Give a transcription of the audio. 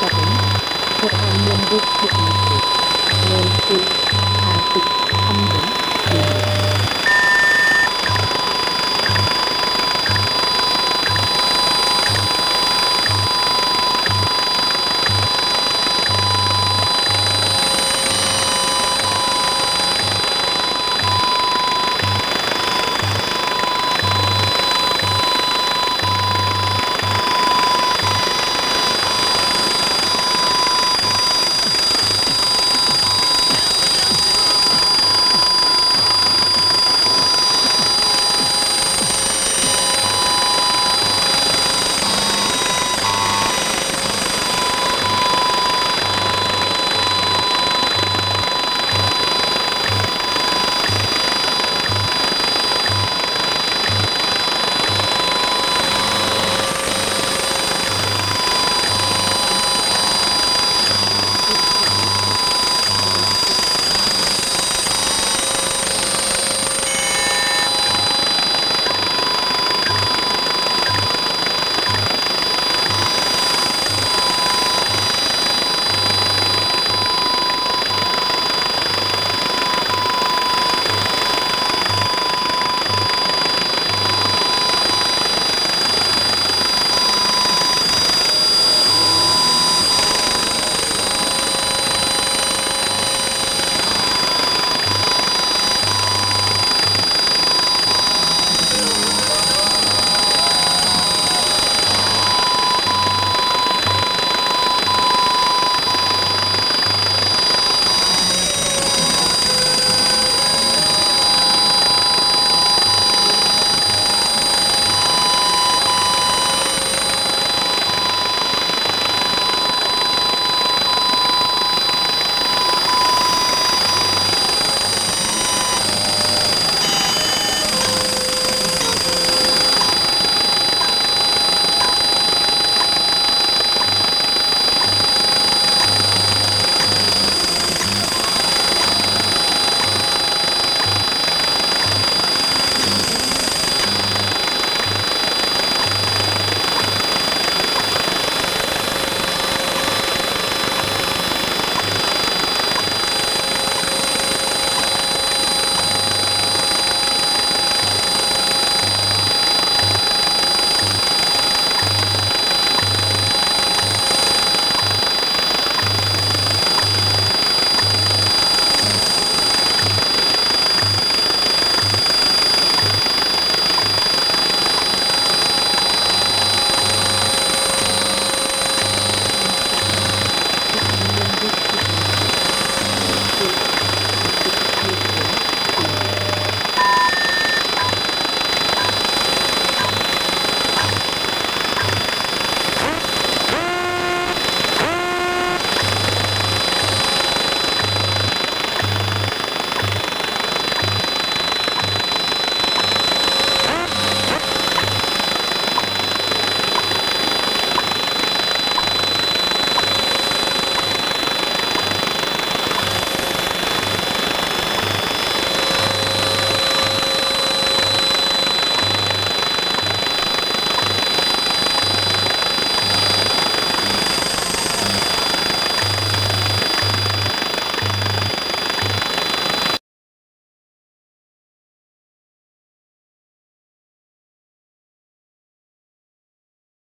Quran membuktikan pintu? Nanti